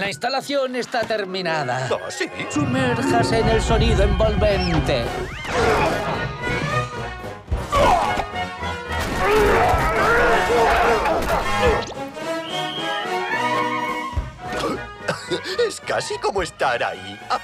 La instalación está terminada. ¿Ah, sí? Sumérjase en el sonido envolvente. Es casi como estar ahí. Ah,